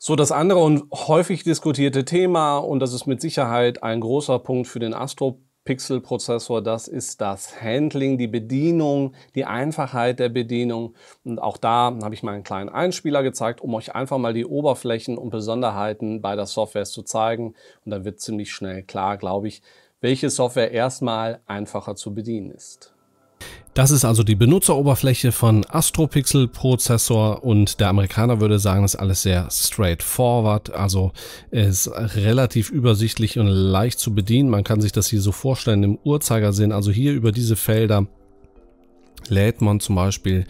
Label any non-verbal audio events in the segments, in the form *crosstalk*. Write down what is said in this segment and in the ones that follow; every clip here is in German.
So, das andere und häufig diskutierte Thema, und das ist mit Sicherheit ein großer Punkt für den Astro-Pixel-Prozessor, das ist das Handling, die Bedienung, die Einfachheit der Bedienung. Und auch da habe ich mal einen kleinen Einspieler gezeigt, um euch einfach mal die Oberflächen und Besonderheiten bei der Software zu zeigen. Und dann wird ziemlich schnell klar, glaube ich, welche Software erstmal einfacher zu bedienen ist. Das ist also die Benutzeroberfläche von AstroPixel Prozessor und der Amerikaner würde sagen, ist alles sehr straightforward, also ist relativ übersichtlich und leicht zu bedienen. Man kann sich das hier so vorstellen im Uhrzeigersinn, also hier über diese Felder lädt man zum Beispiel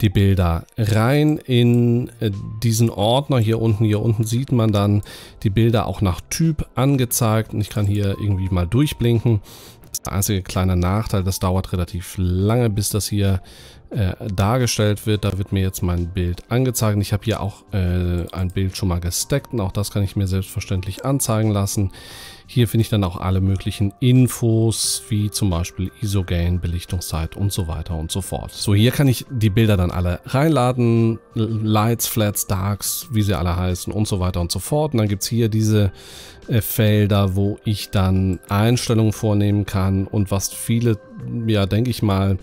die Bilder rein in äh, diesen Ordner hier unten. Hier unten sieht man dann die Bilder auch nach Typ angezeigt und ich kann hier irgendwie mal durchblinken der einzige kleine Nachteil, das dauert relativ lange, bis das hier äh, dargestellt wird. Da wird mir jetzt mein Bild angezeigt. Ich habe hier auch äh, ein Bild schon mal gesteckt und auch das kann ich mir selbstverständlich anzeigen lassen. Hier finde ich dann auch alle möglichen Infos, wie zum Beispiel Isogain, Belichtungszeit und so weiter und so fort. So, hier kann ich die Bilder dann alle reinladen, Lights, Flats, Darks, wie sie alle heißen und so weiter und so fort. Und dann gibt es hier diese äh, Felder, wo ich dann Einstellungen vornehmen kann und was viele, ja, denke ich mal,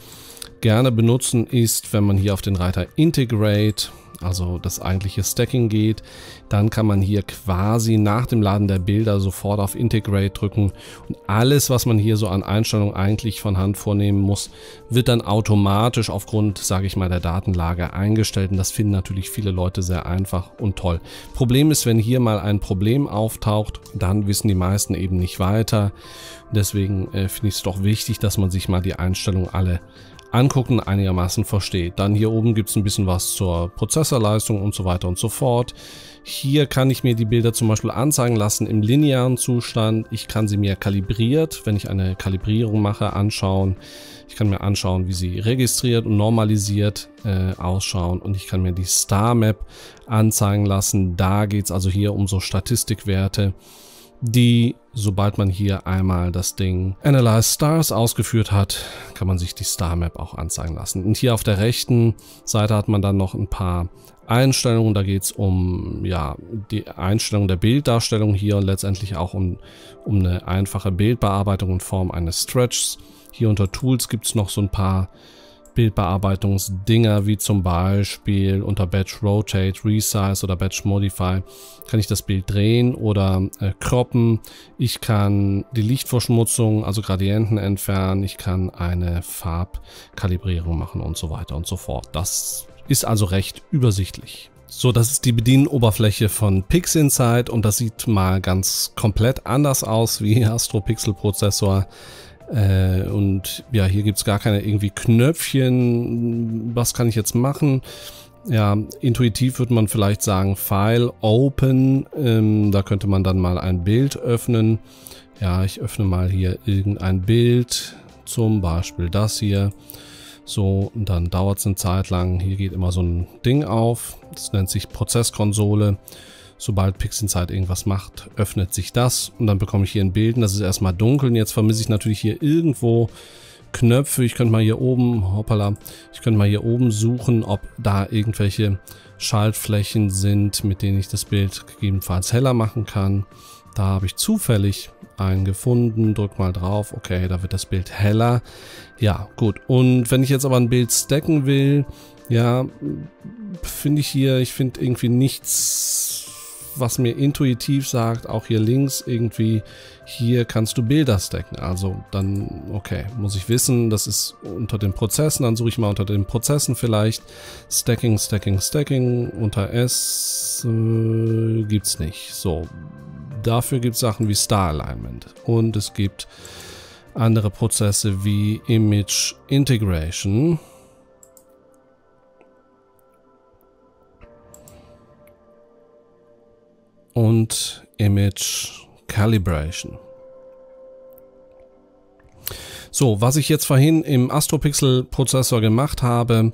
gerne benutzen ist, wenn man hier auf den Reiter Integrate also das eigentliche Stacking geht, dann kann man hier quasi nach dem Laden der Bilder sofort auf Integrate drücken und alles, was man hier so an Einstellungen eigentlich von Hand vornehmen muss, wird dann automatisch aufgrund, sage ich mal, der Datenlage eingestellt und das finden natürlich viele Leute sehr einfach und toll. Problem ist, wenn hier mal ein Problem auftaucht, dann wissen die meisten eben nicht weiter. Deswegen äh, finde ich es doch wichtig, dass man sich mal die Einstellungen alle angucken einigermaßen versteht. Dann hier oben gibt es ein bisschen was zur Prozessorleistung und so weiter und so fort. Hier kann ich mir die Bilder zum Beispiel anzeigen lassen im linearen Zustand. Ich kann sie mir kalibriert, wenn ich eine Kalibrierung mache, anschauen. Ich kann mir anschauen, wie sie registriert und normalisiert äh, ausschauen und ich kann mir die Star Map anzeigen lassen. Da geht es also hier um so Statistikwerte die, sobald man hier einmal das Ding Analyze Stars ausgeführt hat, kann man sich die Star Map auch anzeigen lassen. Und hier auf der rechten Seite hat man dann noch ein paar Einstellungen. Da geht es um ja, die Einstellung der Bilddarstellung hier und letztendlich auch um, um eine einfache Bildbearbeitung in Form eines Stretchs. Hier unter Tools gibt es noch so ein paar Bildbearbeitungsdinger wie zum Beispiel unter Batch Rotate, Resize oder Batch Modify kann ich das Bild drehen oder äh, croppen. Ich kann die Lichtverschmutzung, also Gradienten entfernen. Ich kann eine Farbkalibrierung machen und so weiter und so fort. Das ist also recht übersichtlich. So, das ist die Bedienoberfläche von PixInsight und das sieht mal ganz komplett anders aus wie Astro Pixel Prozessor. Äh, und ja, hier gibt es gar keine irgendwie Knöpfchen. Was kann ich jetzt machen? Ja, intuitiv würde man vielleicht sagen File Open. Ähm, da könnte man dann mal ein Bild öffnen. Ja, ich öffne mal hier irgendein Bild. Zum Beispiel das hier. So, und dann dauert es eine Zeit lang. Hier geht immer so ein Ding auf. Das nennt sich Prozesskonsole. Sobald PixInsight irgendwas macht, öffnet sich das und dann bekomme ich hier ein Bild und das ist erstmal dunkel. Und jetzt vermisse ich natürlich hier irgendwo Knöpfe. Ich könnte mal hier oben, hoppala, ich könnte mal hier oben suchen, ob da irgendwelche Schaltflächen sind, mit denen ich das Bild gegebenenfalls heller machen kann. Da habe ich zufällig einen gefunden, drück mal drauf, okay, da wird das Bild heller. Ja, gut. Und wenn ich jetzt aber ein Bild stacken will, ja, finde ich hier, ich finde irgendwie nichts was mir intuitiv sagt, auch hier links irgendwie, hier kannst du Bilder stacken. Also dann, okay, muss ich wissen, das ist unter den Prozessen, dann suche ich mal unter den Prozessen vielleicht Stacking, Stacking, Stacking, unter S äh, gibt's nicht. So, dafür gibt es Sachen wie Star Alignment und es gibt andere Prozesse wie Image Integration. Und Image Calibration. So, was ich jetzt vorhin im Astropixel-Prozessor gemacht habe,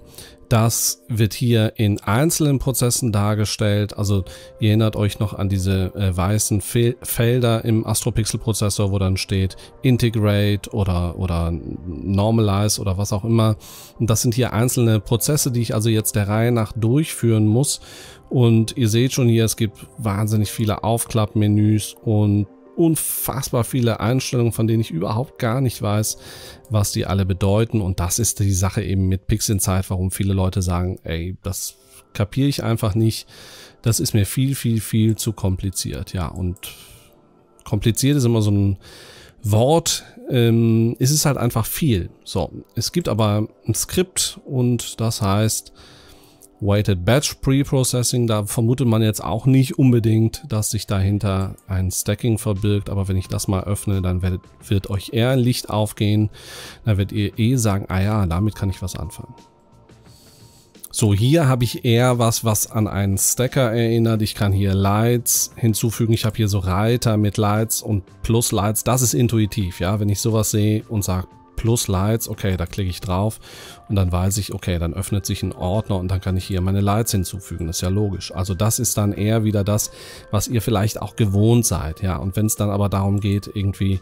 das wird hier in einzelnen Prozessen dargestellt. Also ihr erinnert euch noch an diese äh, weißen Fe Felder im Astropixel-Prozessor, wo dann steht Integrate oder, oder Normalize oder was auch immer. Und das sind hier einzelne Prozesse, die ich also jetzt der Reihe nach durchführen muss. Und ihr seht schon hier, es gibt wahnsinnig viele Aufklappmenüs und unfassbar viele Einstellungen, von denen ich überhaupt gar nicht weiß, was die alle bedeuten. Und das ist die Sache eben mit Pixinsight, warum viele Leute sagen, ey, das kapiere ich einfach nicht. Das ist mir viel, viel, viel zu kompliziert. Ja, und kompliziert ist immer so ein Wort. Ähm, es ist halt einfach viel. So, es gibt aber ein Skript und das heißt, Weighted Batch Preprocessing, da vermutet man jetzt auch nicht unbedingt, dass sich dahinter ein Stacking verbirgt, aber wenn ich das mal öffne, dann wird, wird euch eher ein Licht aufgehen. Da werdet ihr eh sagen, ah ja, damit kann ich was anfangen. So, hier habe ich eher was, was an einen Stacker erinnert. Ich kann hier Lights hinzufügen. Ich habe hier so Reiter mit Lights und plus Lights. Das ist intuitiv, ja. Wenn ich sowas sehe und sage, plus Lights, okay, da klicke ich drauf und dann weiß ich, okay, dann öffnet sich ein Ordner und dann kann ich hier meine Lights hinzufügen. Das ist ja logisch. Also das ist dann eher wieder das, was ihr vielleicht auch gewohnt seid, ja. Und wenn es dann aber darum geht, irgendwie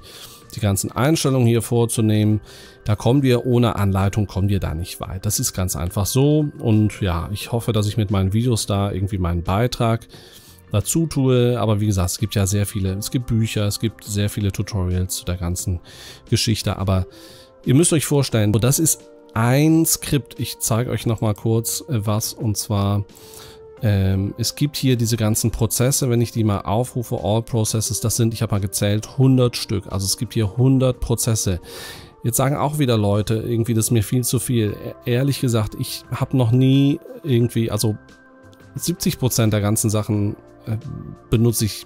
die ganzen Einstellungen hier vorzunehmen, da kommen wir ohne Anleitung, kommen wir da nicht weit. Das ist ganz einfach so und ja, ich hoffe, dass ich mit meinen Videos da irgendwie meinen Beitrag dazu tue. Aber wie gesagt, es gibt ja sehr viele, es gibt Bücher, es gibt sehr viele Tutorials zu der ganzen Geschichte. Aber Ihr müsst euch vorstellen, das ist ein Skript. Ich zeige euch nochmal kurz äh, was und zwar ähm, es gibt hier diese ganzen Prozesse, wenn ich die mal aufrufe, All Processes, das sind, ich habe mal gezählt, 100 Stück. Also es gibt hier 100 Prozesse. Jetzt sagen auch wieder Leute, irgendwie das ist mir viel zu viel. E ehrlich gesagt, ich habe noch nie irgendwie, also 70 Prozent der ganzen Sachen benutze ich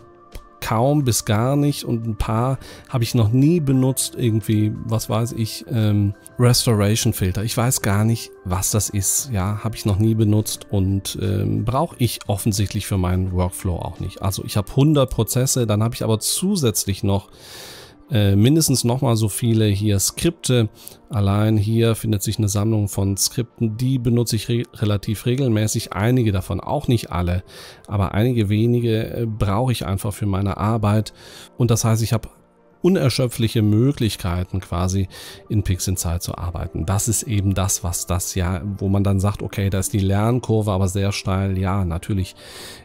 kaum bis gar nicht und ein paar habe ich noch nie benutzt, irgendwie, was weiß ich, ähm, Restoration Filter. Ich weiß gar nicht, was das ist. Ja, habe ich noch nie benutzt und ähm, brauche ich offensichtlich für meinen Workflow auch nicht. Also ich habe 100 Prozesse, dann habe ich aber zusätzlich noch äh, mindestens nochmal so viele hier Skripte. Allein hier findet sich eine Sammlung von Skripten, die benutze ich re relativ regelmäßig. Einige davon, auch nicht alle, aber einige wenige äh, brauche ich einfach für meine Arbeit. Und das heißt, ich habe unerschöpfliche Möglichkeiten quasi in Pixinsight zu arbeiten. Das ist eben das, was das ja, wo man dann sagt, okay, da ist die Lernkurve aber sehr steil. Ja, natürlich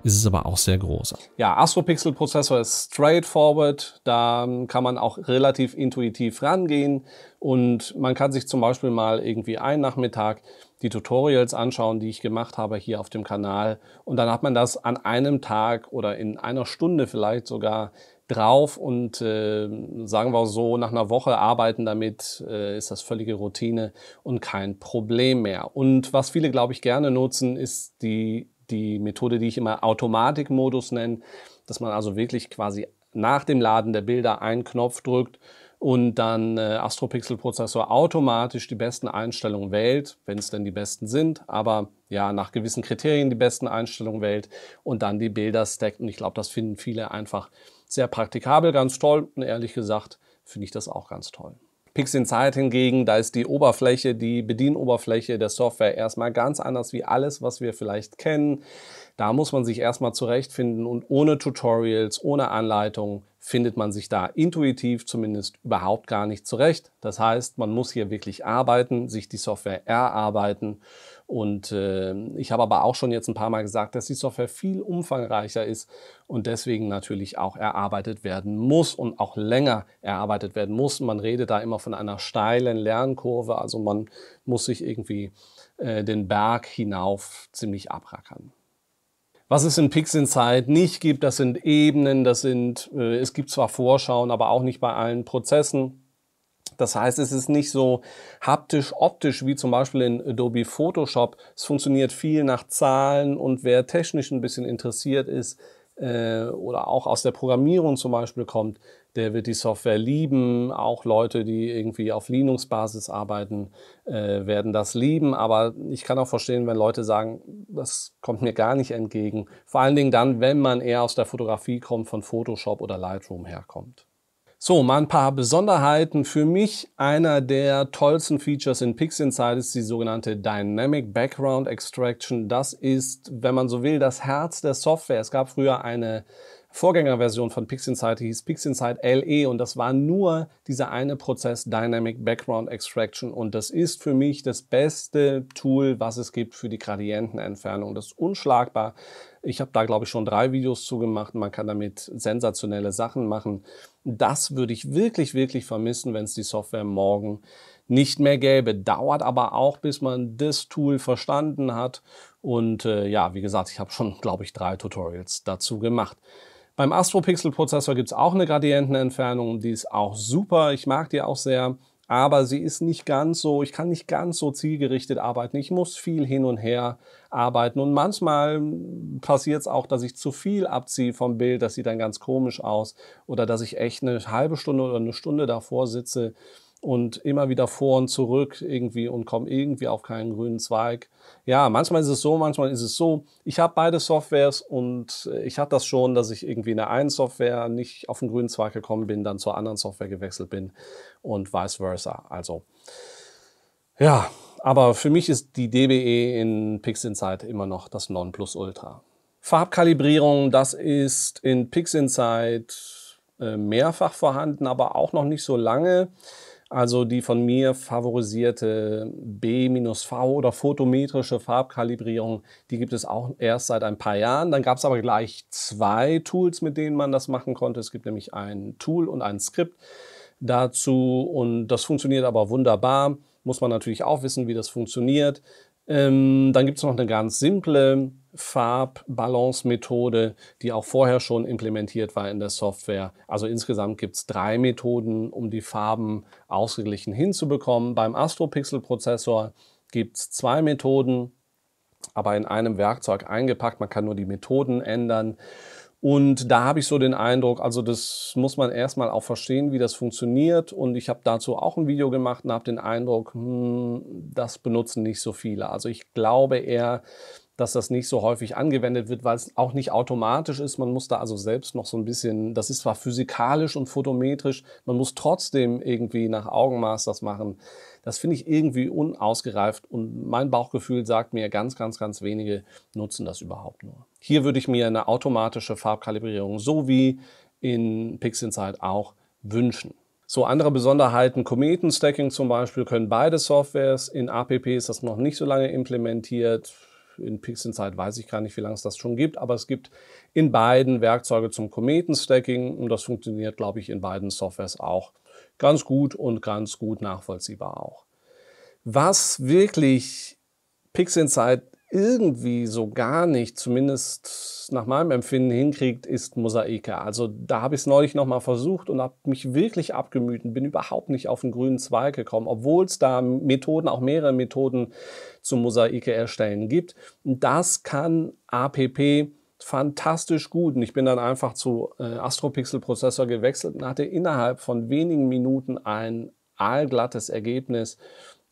ist es aber auch sehr groß. Ja, Astropixel Prozessor ist straightforward. Da kann man auch relativ intuitiv rangehen und man kann sich zum Beispiel mal irgendwie einen Nachmittag die Tutorials anschauen, die ich gemacht habe hier auf dem Kanal. Und dann hat man das an einem Tag oder in einer Stunde vielleicht sogar drauf und äh, sagen wir so, nach einer Woche arbeiten damit äh, ist das völlige Routine und kein Problem mehr. Und was viele, glaube ich, gerne nutzen, ist die, die Methode, die ich immer Automatikmodus nenne, dass man also wirklich quasi nach dem Laden der Bilder einen Knopf drückt und dann äh, Astropixel-Prozessor automatisch die besten Einstellungen wählt, wenn es denn die besten sind, aber ja, nach gewissen Kriterien die besten Einstellungen wählt und dann die Bilder stackt. Und ich glaube, das finden viele einfach sehr praktikabel, ganz toll und ehrlich gesagt finde ich das auch ganz toll. PixInsight hingegen, da ist die Oberfläche, die Bedienoberfläche der Software erstmal ganz anders wie alles, was wir vielleicht kennen. Da muss man sich erstmal zurechtfinden und ohne Tutorials, ohne Anleitung findet man sich da intuitiv zumindest überhaupt gar nicht zurecht. Das heißt, man muss hier wirklich arbeiten, sich die Software erarbeiten und äh, ich habe aber auch schon jetzt ein paar Mal gesagt, dass die Software viel umfangreicher ist und deswegen natürlich auch erarbeitet werden muss und auch länger erarbeitet werden muss. Man redet da immer von einer steilen Lernkurve, also man muss sich irgendwie äh, den Berg hinauf ziemlich abrackern. Was es in PixInsight nicht gibt, das sind Ebenen, das sind, äh, es gibt zwar Vorschauen, aber auch nicht bei allen Prozessen. Das heißt, es ist nicht so haptisch, optisch wie zum Beispiel in Adobe Photoshop. Es funktioniert viel nach Zahlen und wer technisch ein bisschen interessiert ist äh, oder auch aus der Programmierung zum Beispiel kommt, der wird die Software lieben. Auch Leute, die irgendwie auf Linux-Basis arbeiten, äh, werden das lieben. Aber ich kann auch verstehen, wenn Leute sagen, das kommt mir gar nicht entgegen. Vor allen Dingen dann, wenn man eher aus der Fotografie kommt, von Photoshop oder Lightroom herkommt. So, mal ein paar Besonderheiten. Für mich einer der tollsten Features in PixInsight ist die sogenannte Dynamic Background Extraction. Das ist, wenn man so will, das Herz der Software. Es gab früher eine Vorgängerversion von PixInsight, hieß PixInsight LE und das war nur dieser eine Prozess Dynamic Background Extraction und das ist für mich das beste Tool, was es gibt für die Gradientenentfernung. Das ist unschlagbar. Ich habe da, glaube ich, schon drei Videos zugemacht. Man kann damit sensationelle Sachen machen. Das würde ich wirklich, wirklich vermissen, wenn es die Software morgen nicht mehr gäbe. Dauert aber auch, bis man das Tool verstanden hat. Und äh, ja, wie gesagt, ich habe schon, *laughs* glaube ich, drei Tutorials dazu gemacht. Beim Astro-Pixel-Prozessor gibt es auch eine Gradientenentfernung, die ist auch super. Ich mag die auch sehr aber sie ist nicht ganz so, ich kann nicht ganz so zielgerichtet arbeiten. Ich muss viel hin und her arbeiten und manchmal passiert es auch, dass ich zu viel abziehe vom Bild, das sieht dann ganz komisch aus oder dass ich echt eine halbe Stunde oder eine Stunde davor sitze und immer wieder vor und zurück irgendwie und komme irgendwie auf keinen grünen Zweig. Ja, manchmal ist es so, manchmal ist es so. Ich habe beide Softwares und äh, ich hatte das schon, dass ich irgendwie in der einen Software nicht auf den grünen Zweig gekommen bin, dann zur anderen Software gewechselt bin und vice versa. Also ja, aber für mich ist die DBE in PixInsight immer noch das Nonplusultra. Farbkalibrierung, das ist in PixInsight äh, mehrfach vorhanden, aber auch noch nicht so lange. Also die von mir favorisierte B-V oder photometrische Farbkalibrierung, die gibt es auch erst seit ein paar Jahren. Dann gab es aber gleich zwei Tools, mit denen man das machen konnte. Es gibt nämlich ein Tool und ein Skript dazu und das funktioniert aber wunderbar. Muss man natürlich auch wissen, wie das funktioniert. Ähm, dann gibt es noch eine ganz simple Farbbalance-Methode, die auch vorher schon implementiert war in der Software. Also insgesamt gibt es drei Methoden, um die Farben ausgeglichen hinzubekommen. Beim Astro-Pixel-Prozessor gibt es zwei Methoden, aber in einem Werkzeug eingepackt. Man kann nur die Methoden ändern. Und da habe ich so den Eindruck, also das muss man erstmal auch verstehen, wie das funktioniert. Und ich habe dazu auch ein Video gemacht und habe den Eindruck, hm, das benutzen nicht so viele. Also ich glaube eher, dass das nicht so häufig angewendet wird, weil es auch nicht automatisch ist. Man muss da also selbst noch so ein bisschen, das ist zwar physikalisch und photometrisch, man muss trotzdem irgendwie nach Augenmaß das machen. Das finde ich irgendwie unausgereift und mein Bauchgefühl sagt mir, ganz, ganz, ganz wenige nutzen das überhaupt nur. Hier würde ich mir eine automatische Farbkalibrierung so wie in PixInsight auch wünschen. So andere Besonderheiten, Kometenstacking zum Beispiel, können beide Softwares. In APP ist das noch nicht so lange implementiert in PixInsight weiß ich gar nicht, wie lange es das schon gibt, aber es gibt in beiden Werkzeuge zum Kometenstacking und das funktioniert, glaube ich, in beiden Softwares auch ganz gut und ganz gut nachvollziehbar auch. Was wirklich PixInsight irgendwie so gar nicht, zumindest nach meinem Empfinden hinkriegt, ist Mosaike. Also da habe ich es neulich nochmal versucht und habe mich wirklich abgemüht und bin überhaupt nicht auf den grünen Zweig gekommen, obwohl es da Methoden, auch mehrere Methoden zum Mosaike erstellen gibt. Und das kann APP fantastisch gut. Und ich bin dann einfach zu äh, Astropixel Prozessor gewechselt und hatte innerhalb von wenigen Minuten ein aalglattes Ergebnis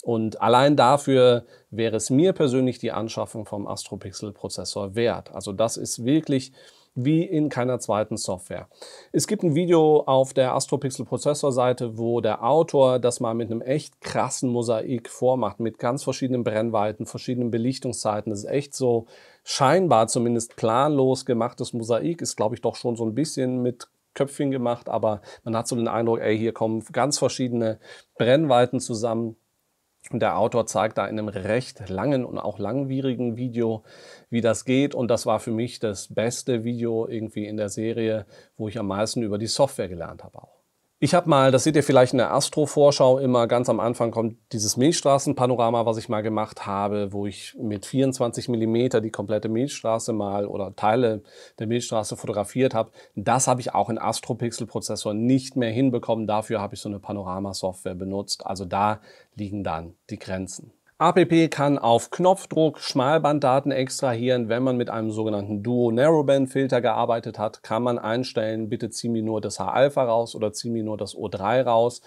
und allein dafür wäre es mir persönlich die Anschaffung vom Astropixel-Prozessor wert. Also das ist wirklich wie in keiner zweiten Software. Es gibt ein Video auf der Astropixel-Prozessor-Seite, wo der Autor das mal mit einem echt krassen Mosaik vormacht, mit ganz verschiedenen Brennweiten, verschiedenen Belichtungszeiten. Das ist echt so scheinbar zumindest planlos gemachtes Mosaik, ist glaube ich doch schon so ein bisschen mit Köpfchen gemacht, aber man hat so den Eindruck, ey, hier kommen ganz verschiedene Brennweiten zusammen. Und der Autor zeigt da in einem recht langen und auch langwierigen Video, wie das geht. Und das war für mich das beste Video irgendwie in der Serie, wo ich am meisten über die Software gelernt habe auch. Ich habe mal, das seht ihr vielleicht in der Astro-Vorschau immer, ganz am Anfang kommt dieses Milchstraßenpanorama, was ich mal gemacht habe, wo ich mit 24 Millimeter die komplette Milchstraße mal oder Teile der Milchstraße fotografiert habe. Das habe ich auch in Astro-Pixel-Prozessor nicht mehr hinbekommen. Dafür habe ich so eine Panorama-Software benutzt. Also da liegen dann die Grenzen. APP kann auf Knopfdruck Schmalbanddaten extrahieren. Wenn man mit einem sogenannten Duo Narrowband Filter gearbeitet hat, kann man einstellen, bitte zieh mir nur das H-Alpha raus oder zieh mir nur das O3 raus.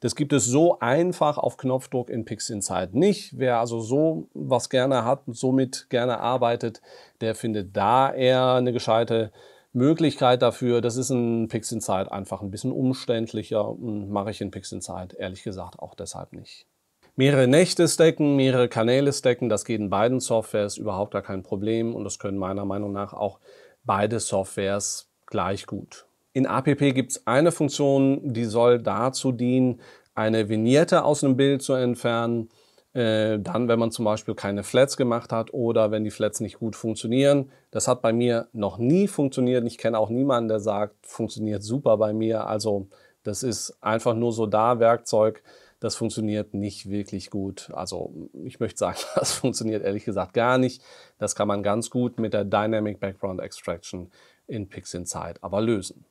Das gibt es so einfach auf Knopfdruck in PixInsight nicht. Wer also so was gerne hat und somit gerne arbeitet, der findet da eher eine gescheite Möglichkeit dafür. Das ist in PixInsight einfach ein bisschen umständlicher und mache ich in PixInsight ehrlich gesagt auch deshalb nicht. Mehrere Nächte stacken, mehrere Kanäle stacken, das geht in beiden Softwares überhaupt gar kein Problem und das können meiner Meinung nach auch beide Softwares gleich gut. In APP gibt es eine Funktion, die soll dazu dienen, eine Vignette aus einem Bild zu entfernen. Äh, dann, wenn man zum Beispiel keine Flats gemacht hat oder wenn die Flats nicht gut funktionieren. Das hat bei mir noch nie funktioniert. Ich kenne auch niemanden, der sagt, funktioniert super bei mir. Also das ist einfach nur so da Werkzeug. Das funktioniert nicht wirklich gut. Also ich möchte sagen, *laughs* das funktioniert ehrlich gesagt gar nicht. Das kann man ganz gut mit der Dynamic Background Extraction in PixInsight aber lösen.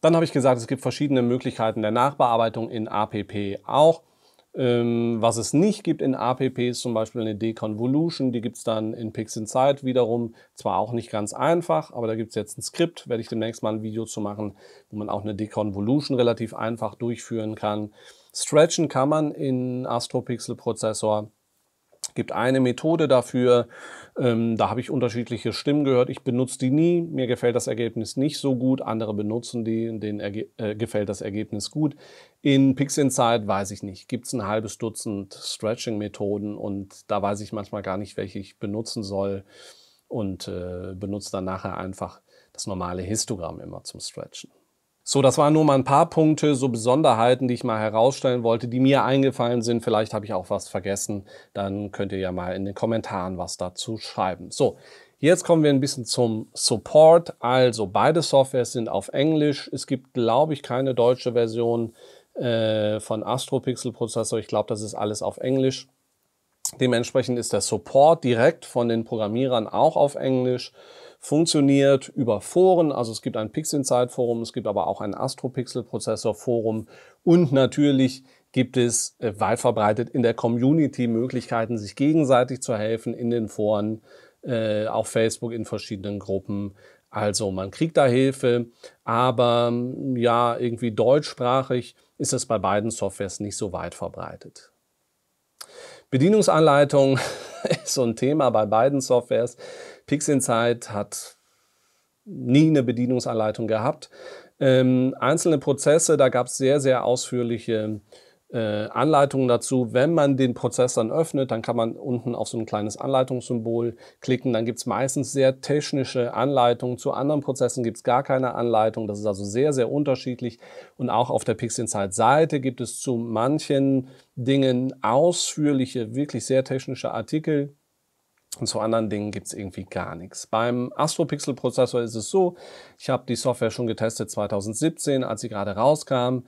Dann habe ich gesagt, es gibt verschiedene Möglichkeiten der Nachbearbeitung in APP auch. Ähm, was es nicht gibt in APP ist zum Beispiel eine Deconvolution, die gibt es dann in PixInsight wiederum. Zwar auch nicht ganz einfach, aber da gibt es jetzt ein Skript, werde ich demnächst mal ein Video zu machen, wo man auch eine Deconvolution relativ einfach durchführen kann. Stretchen kann man in Astropixel Prozessor gibt eine Methode dafür. Ähm, da habe ich unterschiedliche Stimmen gehört. Ich benutze die nie. Mir gefällt das Ergebnis nicht so gut. Andere benutzen die, denen äh, gefällt das Ergebnis gut. In PixInsight weiß ich nicht. Gibt es ein halbes Dutzend Stretching-Methoden und da weiß ich manchmal gar nicht, welche ich benutzen soll und äh, benutze dann nachher einfach das normale Histogramm immer zum Stretchen. So, das waren nur mal ein paar Punkte, so Besonderheiten, die ich mal herausstellen wollte, die mir eingefallen sind. Vielleicht habe ich auch was vergessen. Dann könnt ihr ja mal in den Kommentaren was dazu schreiben. So, jetzt kommen wir ein bisschen zum Support. Also beide Softwares sind auf Englisch. Es gibt, glaube ich, keine deutsche Version äh, von Astropixel Prozessor. Ich glaube, das ist alles auf Englisch. Dementsprechend ist der Support direkt von den Programmierern auch auf Englisch funktioniert über Foren. Also es gibt ein PixInsight Forum, es gibt aber auch ein AstroPixel Prozessor Forum und natürlich gibt es äh, weit verbreitet in der Community Möglichkeiten, sich gegenseitig zu helfen in den Foren, äh, auf Facebook in verschiedenen Gruppen. Also man kriegt da Hilfe, aber ja, irgendwie deutschsprachig ist es bei beiden Softwares nicht so weit verbreitet. Bedienungsanleitung *laughs* ist so ein Thema bei beiden Softwares. PixInsight hat nie eine Bedienungsanleitung gehabt. Ähm, einzelne Prozesse, da gab es sehr, sehr ausführliche äh, Anleitungen dazu. Wenn man den Prozess dann öffnet, dann kann man unten auf so ein kleines Anleitungssymbol klicken. Dann gibt es meistens sehr technische Anleitungen. Zu anderen Prozessen gibt es gar keine Anleitung. Das ist also sehr, sehr unterschiedlich. Und auch auf der PixInsight-Seite gibt es zu manchen Dingen ausführliche, wirklich sehr technische Artikel. Und zu anderen Dingen gibt es irgendwie gar nichts. Beim Astropixel-Prozessor ist es so, ich habe die Software schon getestet 2017, als sie gerade rauskam.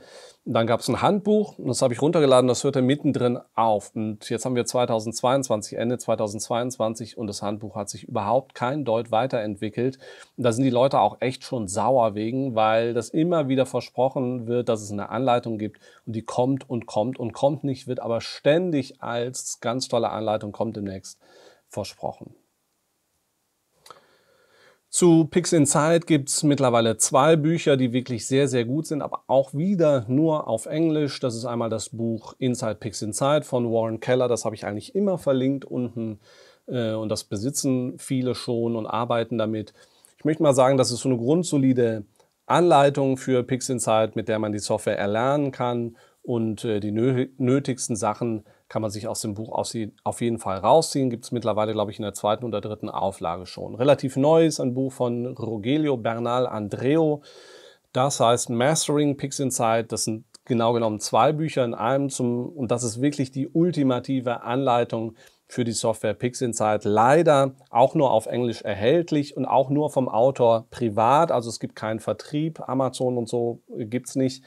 Dann gab es ein Handbuch, das habe ich runtergeladen, das hörte mittendrin auf. Und jetzt haben wir 2022, Ende 2022 und das Handbuch hat sich überhaupt kein Deut weiterentwickelt. Und da sind die Leute auch echt schon sauer wegen, weil das immer wieder versprochen wird, dass es eine Anleitung gibt und die kommt und kommt und kommt nicht, wird aber ständig als ganz tolle Anleitung kommt demnächst versprochen. Zu PixInsight gibt es mittlerweile zwei Bücher, die wirklich sehr, sehr gut sind, aber auch wieder nur auf Englisch. Das ist einmal das Buch Inside PixInsight von Warren Keller. Das habe ich eigentlich immer verlinkt unten äh, und das besitzen viele schon und arbeiten damit. Ich möchte mal sagen, das ist so eine grundsolide Anleitung für PixInsight, mit der man die Software erlernen kann und äh, die nötigsten Sachen kann man sich aus dem Buch auf jeden Fall rausziehen. Gibt es mittlerweile, glaube ich, in der zweiten oder dritten Auflage schon. Relativ neu ist ein Buch von Rogelio Bernal Andreo. Das heißt Mastering PixInsight. Das sind genau genommen zwei Bücher in einem zum, und das ist wirklich die ultimative Anleitung für die Software PixInsight. Leider auch nur auf Englisch erhältlich und auch nur vom Autor privat. Also es gibt keinen Vertrieb. Amazon und so gibt's nicht.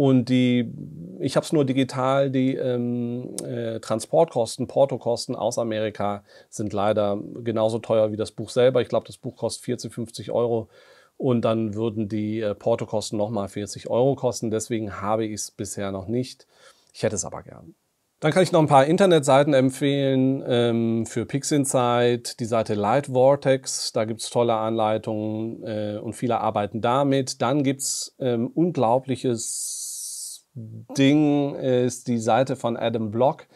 Und die, ich habe es nur digital, die ähm, äh, Transportkosten, Portokosten aus Amerika sind leider genauso teuer wie das Buch selber. Ich glaube, das Buch kostet 40, 50 Euro. Und dann würden die äh, Portokosten nochmal 40 Euro kosten. Deswegen habe ich es bisher noch nicht. Ich hätte es aber gern. Dann kann ich noch ein paar Internetseiten empfehlen ähm, für PixInsight, die Seite Light Vortex, da gibt's tolle Anleitungen äh, und viele arbeiten damit. Dann gibt's ähm, unglaubliches Ding ist die Seite von Adam Block.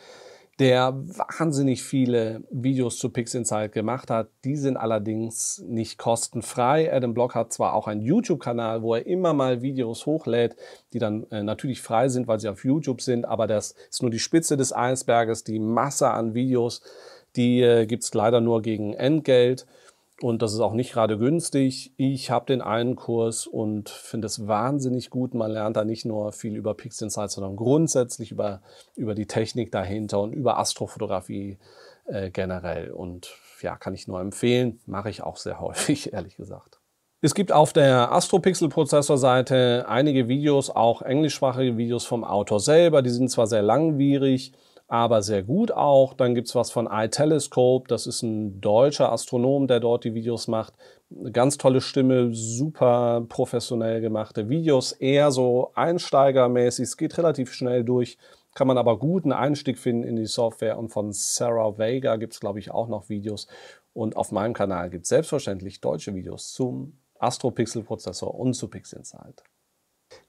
der wahnsinnig viele Videos zu PixInsight gemacht hat. Die sind allerdings nicht kostenfrei. Adam Block hat zwar auch einen YouTube-Kanal, wo er immer mal Videos hochlädt, die dann äh, natürlich frei sind, weil sie auf YouTube sind, aber das ist nur die Spitze des Eisberges. Die Masse an Videos, die äh, gibt es leider nur gegen Entgelt. Und das ist auch nicht gerade günstig. Ich habe den einen Kurs und finde es wahnsinnig gut. Man lernt da nicht nur viel über PixInsight, sondern grundsätzlich über, über die Technik dahinter und über Astrofotografie äh, generell. Und ja, kann ich nur empfehlen. Mache ich auch sehr *laughs* häufig, ehrlich gesagt. Es gibt auf der Astropixel-Prozessor-Seite einige Videos, auch englischsprachige Videos vom Autor selber. Die sind zwar sehr langwierig, aber sehr gut auch. Dann gibt es was von iTelescope, das ist ein deutscher Astronom, der dort die Videos macht. Eine ganz tolle Stimme, super professionell gemachte Videos, eher so einsteigermäßig, es geht relativ schnell durch, kann man aber gut einen Einstieg finden in die Software. Und von Sarah Vega gibt es, glaube ich, auch noch Videos. Und auf meinem Kanal gibt es selbstverständlich deutsche Videos zum Astro-Pixel-Prozessor und zu PixInsight.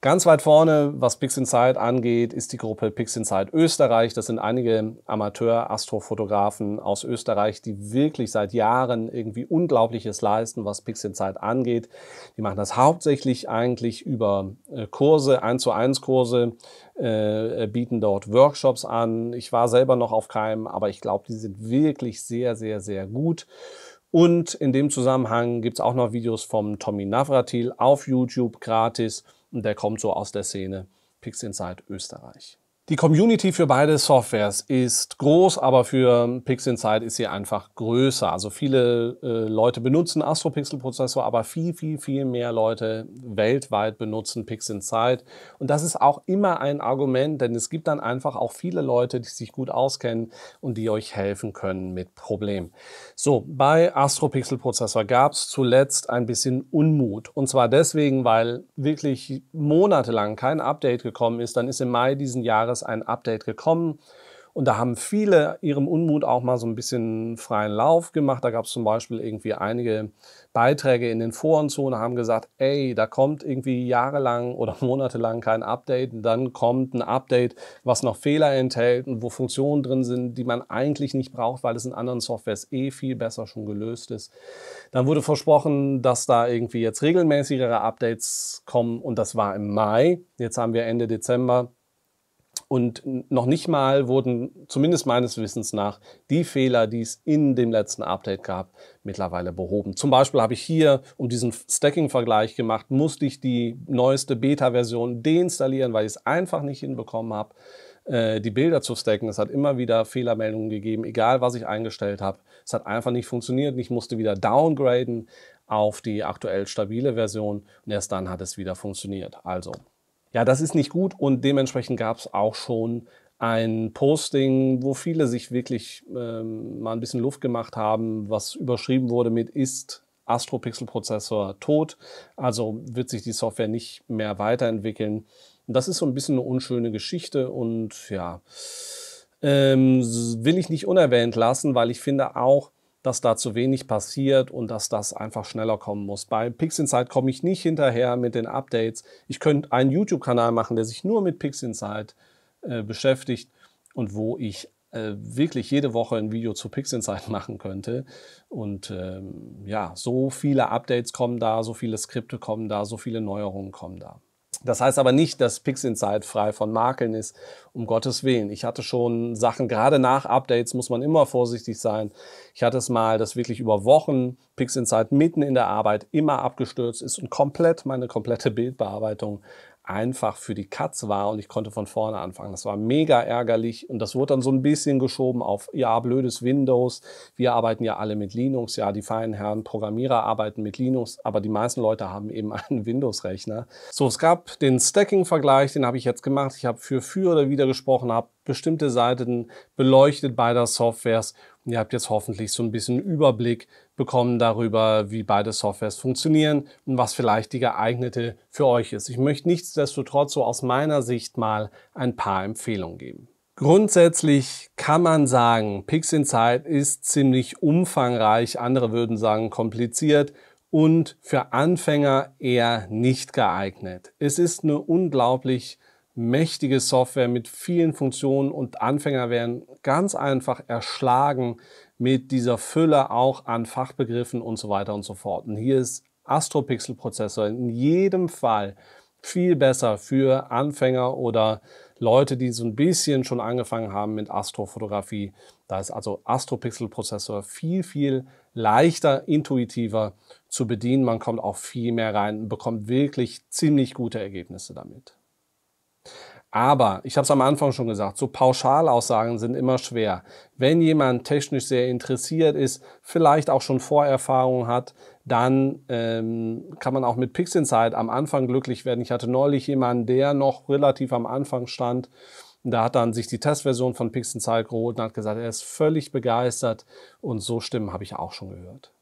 Ganz weit vorne, was PixInsight angeht, ist die Gruppe PixInsight Österreich. Das sind einige Amateur-Astrofotografen aus Österreich, die wirklich seit Jahren irgendwie Unglaubliches leisten, was PixInsight angeht. Die machen das hauptsächlich eigentlich über äh, Kurse, 1 zu 1 Kurse, äh, bieten dort Workshops an. Ich war selber noch auf keinem, aber ich glaube, die sind wirklich sehr, sehr, sehr gut. Und in dem Zusammenhang gibt es auch noch Videos vom Tommy Navratil auf YouTube gratis und der kommt so aus der Szene PixInsight Österreich. Die Community für beide Softwares ist groß, aber für PixInsight ist sie einfach größer. Also viele äh, Leute benutzen AstroPixel-Prozessor, aber viel, viel, viel mehr Leute weltweit benutzen PixInsight. Und das ist auch immer ein Argument, denn es gibt dann einfach auch viele Leute, die sich gut auskennen und die euch helfen können mit Problemen. So, bei AstroPixel-Prozessor gab es zuletzt ein bisschen Unmut. Und zwar deswegen, weil wirklich monatelang kein Update gekommen ist. Dann ist im Mai diesen Jahres Jahres ein Update gekommen. Und da haben viele ihrem Unmut auch mal so ein bisschen freien Lauf gemacht. Da gab es zum Beispiel irgendwie einige Beiträge in den Foren zu und haben gesagt, ey, da kommt irgendwie jahrelang oder *laughs* monatelang kein Update. Und dann kommt ein Update, was noch Fehler enthält und wo Funktionen drin sind, die man eigentlich nicht braucht, weil es in anderen Softwares eh viel besser schon gelöst ist. Dann wurde versprochen, dass da irgendwie jetzt regelmäßigere Updates kommen und das war im Mai. Jetzt haben wir Ende Dezember. Und noch nicht mal wurden, zumindest meines Wissens nach, die Fehler, die es in dem letzten Update gab, mittlerweile behoben. Zum Beispiel habe ich hier, um diesen Stacking-Vergleich gemacht, musste ich die neueste Beta-Version deinstallieren, weil ich es einfach nicht hinbekommen habe, äh, die Bilder zu stacken. Es hat immer wieder Fehlermeldungen gegeben, egal was ich eingestellt habe. Es hat einfach nicht funktioniert. Ich musste wieder downgraden auf die aktuell stabile Version und erst dann hat es wieder funktioniert. Also ja, das ist nicht gut und dementsprechend gab es auch schon ein Posting, wo viele sich wirklich ähm, mal ein bisschen Luft gemacht haben, was überschrieben wurde mit ist Astro-Pixel-Prozessor tot, also wird sich die Software nicht mehr weiterentwickeln. Das ist so ein bisschen eine unschöne Geschichte und ja, ähm, will ich nicht unerwähnt lassen, weil ich finde auch, dass da zu wenig passiert und dass das einfach schneller kommen muss. Bei PixInsight komme ich nicht hinterher mit den Updates. Ich könnte einen YouTube-Kanal machen, der sich nur mit PixInsight äh, beschäftigt und wo ich äh, wirklich jede Woche ein Video zu PixInsight *laughs* machen könnte. Und ähm, ja, so viele Updates kommen da, so viele Skripte kommen da, so viele Neuerungen kommen da. Das heißt aber nicht, dass PixInsight frei von Makeln ist, um Gottes Willen. Ich hatte schon Sachen, gerade nach Updates muss man immer vorsichtig sein. Ich hatte es mal, dass wirklich über Wochen PixInsight mitten in der Arbeit immer abgestürzt ist und komplett meine komplette Bildbearbeitung einfach für die Katz war und ich konnte von vorne anfangen. Das war mega ärgerlich und das wurde dann so ein bisschen geschoben auf, ja, blödes Windows. Wir arbeiten ja alle mit Linux. Ja, die feinen Herren Programmierer arbeiten mit Linux, aber die meisten Leute haben eben *laughs* einen Windows-Rechner. So, es gab den Stacking-Vergleich, den habe ich jetzt gemacht. Ich habe für für oder wieder gesprochen, habe bestimmte Seiten beleuchtet beider Softwares ihr habt jetzt hoffentlich so ein bisschen Überblick bekommen darüber, wie beide Softwares funktionieren und was vielleicht die geeignete für euch ist. Ich möchte nichtsdestotrotz so aus meiner Sicht mal ein paar Empfehlungen geben. Grundsätzlich kann man sagen, PixInsight ist ziemlich umfangreich, andere würden sagen kompliziert und für Anfänger eher nicht geeignet. Es ist eine unglaublich mächtige Software mit vielen Funktionen und Anfänger werden ganz einfach erschlagen mit dieser Fülle auch an Fachbegriffen und so weiter und so fort. Und hier ist Astropixel-Prozessor in jedem Fall viel besser für Anfänger oder Leute, die so ein bisschen schon angefangen haben mit Astrofotografie. Da ist also Astropixel-Prozessor viel, viel leichter, intuitiver zu bedienen. Man kommt auch viel mehr rein und bekommt wirklich ziemlich gute Ergebnisse damit. Aber, ich habe es am Anfang schon gesagt, so Pauschalaussagen sind immer schwer. Wenn jemand technisch sehr interessiert ist, vielleicht auch schon Vorerfahrung hat, dann ähm, kann man auch mit PixInsight am Anfang glücklich werden. Ich hatte neulich jemanden, der noch relativ am Anfang stand da hat dann sich die Testversion von PixInsight geholt und hat gesagt, er ist völlig begeistert. Und so Stimmen habe ich auch schon gehört.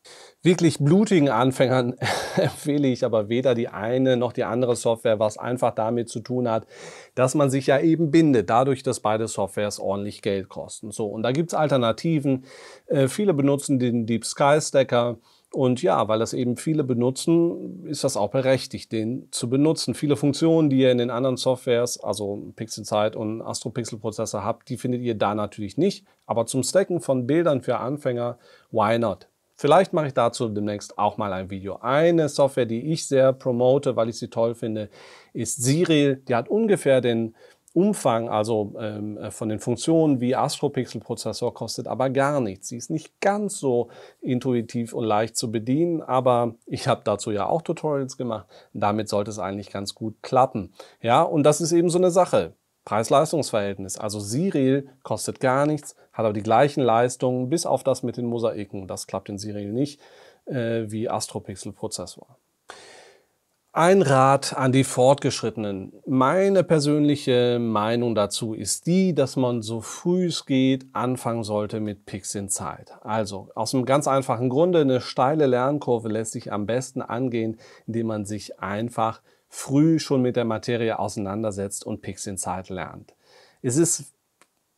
Wirklich blutigen Anfängern *laughs* empfehle ich aber weder die eine noch die andere Software, was einfach damit zu tun hat, dass man sich ja eben bindet, dadurch, dass beide Softwares ordentlich Geld kosten. So, und da gibt es Alternativen. Äh, viele benutzen den Deep Sky Stacker. Und ja, weil das eben viele benutzen, ist das auch berechtigt, den zu benutzen. Viele Funktionen, die ihr in den anderen Softwares, also PixelZeit und AstroPixel Prozessor habt, die findet ihr da natürlich nicht. Aber zum Stacken von Bildern für Anfänger, why not? Vielleicht mache ich dazu demnächst auch mal ein Video. Eine Software, die ich sehr promote, weil ich sie toll finde, ist Siri. Die hat ungefähr den Umfang, also ähm, äh, von den Funktionen wie Astropixel-Prozessor, kostet aber gar nichts. Sie ist nicht ganz so intuitiv und leicht zu bedienen, aber ich habe dazu ja auch Tutorials gemacht. Damit sollte es eigentlich ganz gut klappen. Ja, und das ist eben so eine Sache. Preis-Leistungs-Verhältnis. Also Siril kostet gar nichts, hat aber die gleichen Leistungen, bis auf das mit den Mosaiken. Das klappt in Siril nicht, äh, wie Astropixel-Prozessor. Ein Rat an die Fortgeschrittenen. Meine persönliche Meinung dazu ist die, dass man so früh es geht anfangen sollte mit Pix in Zeit. Also aus einem ganz einfachen Grunde, eine steile Lernkurve lässt sich am besten angehen, indem man sich einfach früh schon mit der Materie auseinandersetzt und Pix in Zeit lernt. Es ist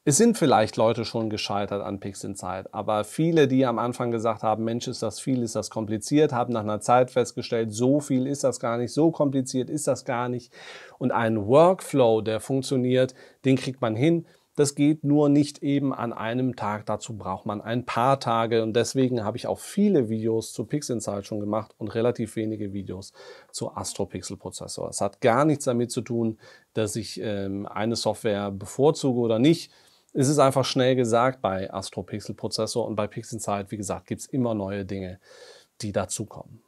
es sind vielleicht Leute schon gescheitert an Pix in Zeit, aber viele, die am Anfang gesagt haben, Mensch, ist das viel, ist das kompliziert, haben nach einer Zeit festgestellt, so viel ist das gar nicht, so kompliziert ist das gar nicht. Und ein Workflow, der funktioniert, den kriegt man hin. Das geht nur nicht eben an einem Tag. Dazu braucht man ein paar Tage. Und deswegen habe ich auch viele Videos zu PixInsight schon gemacht und relativ wenige Videos zu Astro-Pixel-Prozessor. Es hat gar nichts damit zu tun, dass ich ähm, eine Software bevorzuge oder nicht. Es ist einfach schnell gesagt bei Astro Pixel Prozessor und bei PixInsight, wie gesagt, gibt es immer neue Dinge, die dazukommen.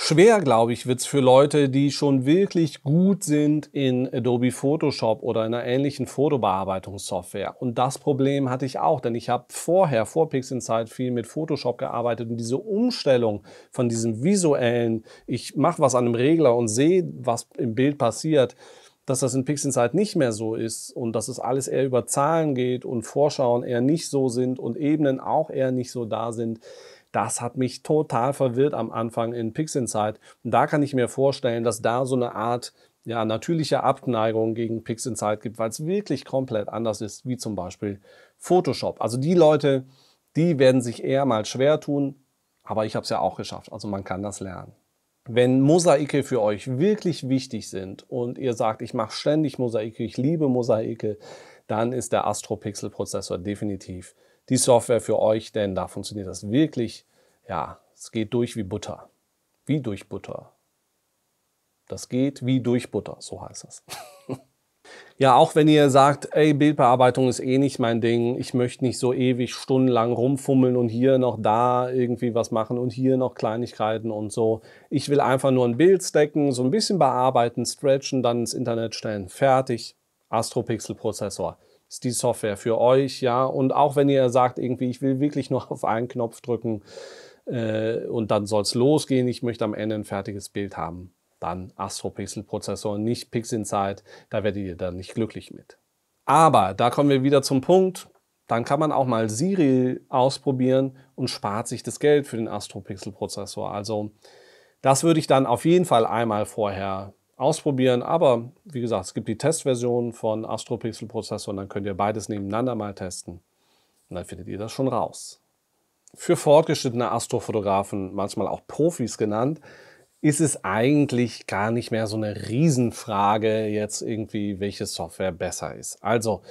Schwer, glaube ich, wird es für Leute, die schon wirklich gut sind in Adobe Photoshop oder in einer ähnlichen Fotobearbeitungssoftware. Und das Problem hatte ich auch, denn ich habe vorher, vor PixInsight, viel mit Photoshop gearbeitet und diese Umstellung von diesem visuellen, ich mache was an einem Regler und sehe, was im Bild passiert, dass das in PixInsight nicht mehr so ist und dass es alles eher über Zahlen geht und Vorschauen eher nicht so sind und Ebenen auch eher nicht so da sind. Das hat mich total verwirrt am Anfang in PixInsight. Und da kann ich mir vorstellen, dass da so eine Art ja, natürliche Abneigung gegen PixInsight gibt, weil es wirklich komplett anders ist, wie zum Beispiel Photoshop. Also die Leute, die werden sich eher mal schwer tun, aber ich habe es ja auch geschafft. Also man kann das lernen. Wenn Mosaike für euch wirklich wichtig sind und ihr sagt, ich mache ständig Mosaike, ich liebe Mosaike, dann ist der Astro-Pixel Prozessor definitiv die Software für euch, denn da funktioniert das wirklich, ja, es geht durch wie Butter. Wie durch Butter. Das geht wie durch Butter, so heißt das. *laughs* Ja, auch wenn ihr sagt, ey, Bildbearbeitung ist eh nicht mein Ding, ich möchte nicht so ewig stundenlang rumfummeln und hier noch da irgendwie was machen und hier noch Kleinigkeiten und so. Ich will einfach nur ein Bild stacken, so ein bisschen bearbeiten, stretchen, dann ins Internet stellen. Fertig. Astropixel Prozessor ist die Software für euch, ja. Und auch wenn ihr sagt, irgendwie, ich will wirklich nur *laughs* auf einen Knopf drücken äh, und dann soll es losgehen, ich möchte am Ende ein fertiges Bild haben dann Astro-Pixel-Prozessor, nicht PixInsight. Da werdet ihr dann nicht glücklich mit. Aber da kommen wir wieder zum Punkt. Dann kann man auch mal Siri ausprobieren und spart sich das Geld für den Astro-Pixel-Prozessor. Also das würde ich dann auf jeden Fall einmal vorher ausprobieren. Aber wie gesagt, es gibt die Testversion von Astro-Pixel-Prozessor und dann könnt ihr beides nebeneinander mal testen. Und dann findet ihr das schon raus. Für fortgeschrittene Astrofotografen, manchmal auch Profis genannt, ist es eigentlich gar nicht mehr so eine Riesenfrage jetzt irgendwie, welche Software besser ist. Also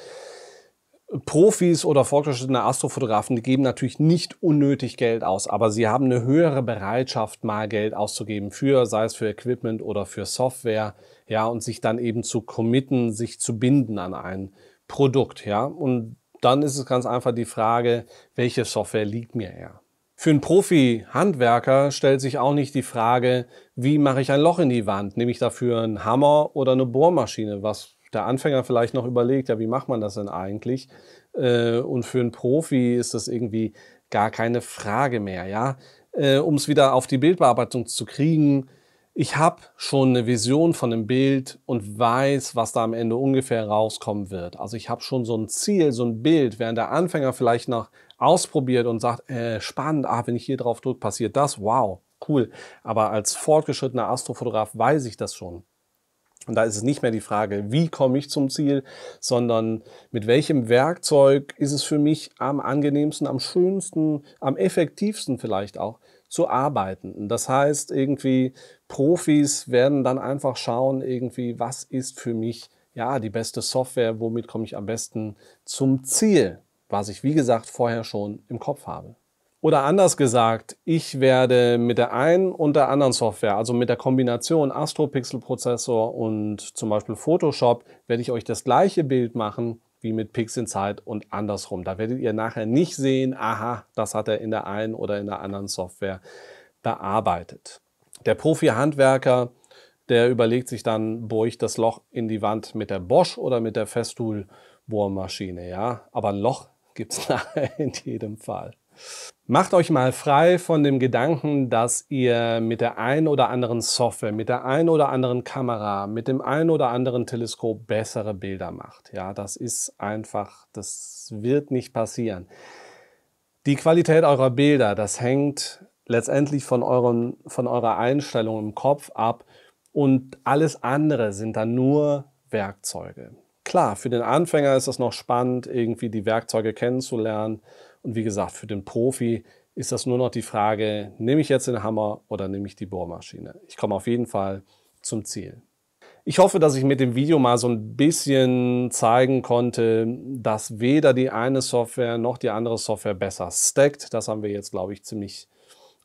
Profis oder fortgeschrittene Astrofotografen, die geben natürlich nicht unnötig Geld aus, aber sie haben eine höhere Bereitschaft, mal Geld auszugeben für, sei es für Equipment oder für Software, ja, und sich dann eben zu committen, sich zu binden an ein Produkt, ja. Und dann ist es ganz einfach die Frage, welche Software liegt mir eher? Für einen Profi-Handwerker stellt sich auch nicht die Frage, wie mache ich ein Loch in die Wand? Nehme ich dafür einen Hammer oder eine Bohrmaschine, was der Anfänger vielleicht noch überlegt, ja, wie macht man das denn eigentlich? Äh, und für einen Profi ist das irgendwie gar keine Frage mehr, ja. Äh, um es wieder auf die Bildbearbeitung zu kriegen, ich habe schon eine Vision von einem Bild und weiß, was da am Ende ungefähr rauskommen wird. Also ich habe schon so ein Ziel, so ein Bild, während der Anfänger vielleicht noch ausprobiert und sagt, äh, spannend, ah, wenn ich hier drauf drücke, passiert das, wow, cool. Aber als fortgeschrittener Astrofotograf weiß ich das schon. Und da ist es nicht mehr die Frage, wie komme ich zum Ziel, sondern mit welchem Werkzeug ist es für mich am angenehmsten, am schönsten, am effektivsten vielleicht auch zu arbeiten. Das heißt, irgendwie Profis werden dann einfach schauen, irgendwie, was ist für mich ja die beste Software, womit komme ich am besten zum Ziel, was ich wie gesagt vorher schon im Kopf habe. Oder anders gesagt, ich werde mit der einen und der anderen Software, also mit der Kombination Astro-Pixel-Prozessor und zum Beispiel Photoshop, werde ich euch das gleiche Bild machen wie mit PixInsight und andersrum. Da werdet ihr nachher nicht sehen, aha, das hat er in der einen oder in der anderen Software bearbeitet. Der Profi-Handwerker, der überlegt sich dann, bohre ich das Loch in die Wand mit der Bosch oder mit der Festool-Bohrmaschine, ja. Aber ein Loch gibt es *laughs* nachher in jedem Fall. Macht euch mal frei von dem Gedanken, dass ihr mit der einen oder anderen Software, mit der einen oder anderen Kamera, mit dem einen oder anderen Teleskop bessere Bilder macht. Ja, das ist einfach, das wird nicht passieren. Die Qualität eurer Bilder, das hängt letztendlich von, euren, von eurer Einstellung im Kopf ab und alles andere sind dann nur Werkzeuge. Klar, für den Anfänger ist es noch spannend, irgendwie die Werkzeuge kennenzulernen. Und wie gesagt, für den Profi ist das nur noch die Frage, nehme ich jetzt den Hammer oder nehme ich die Bohrmaschine? Ich komme auf jeden Fall zum Ziel. Ich hoffe, dass ich mit dem Video mal so ein bisschen zeigen konnte, dass weder die eine Software noch die andere Software besser stackt. Das haben wir jetzt, glaube ich, ziemlich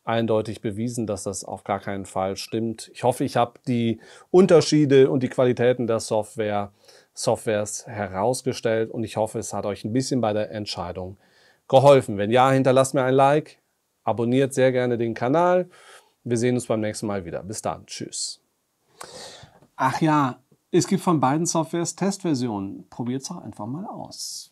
eindeutig bewiesen, dass das auf gar keinen Fall stimmt. Ich hoffe, ich habe die Unterschiede und die Qualitäten der Software, Softwares herausgestellt und ich hoffe, es hat euch ein bisschen bei der Entscheidung geholfen. Wenn ja, hinterlasst mir ein Like, abonniert sehr gerne den Kanal. Wir sehen uns beim nächsten Mal wieder. Bis dann. Tschüss. Ach ja, es gibt von beiden Softwares Testversionen. Probiert es doch einfach mal aus.